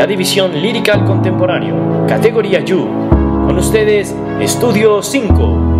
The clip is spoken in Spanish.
la división lírica al contemporáneo, categoría You. Con ustedes, Estudio 5.